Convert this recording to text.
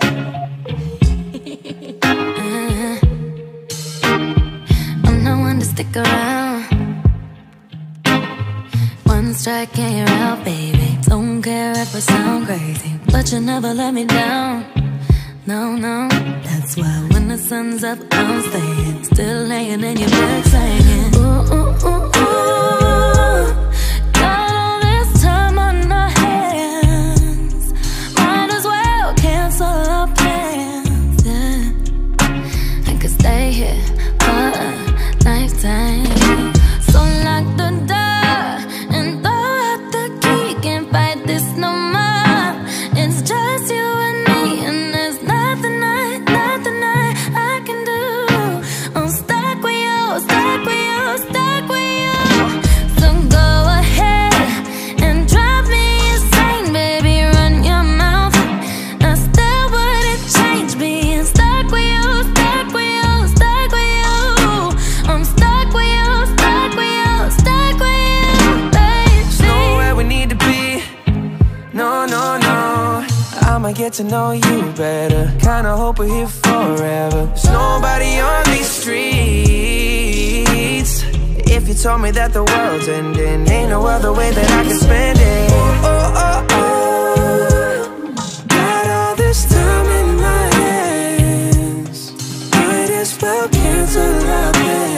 I'm no one to stick around. One strike and you're out, baby. Don't care if I sound crazy, but you never let me down. No, no, that's why when the sun's up, I'm staying. Still laying in your bed, singing. No, no, no. I'ma get to know you better. Kinda hope we're here forever. There's nobody on these streets. If you told me that the world's ending Ain't no other way that I can spend it. Oh, oh, oh, oh. Got all this time in my hands. Might as well cancel out, babe